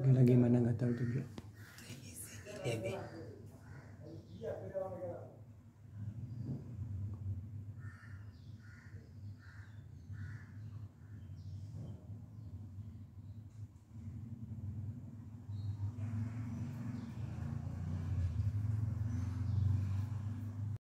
Gak lagi mana nggak tahu tuh dia.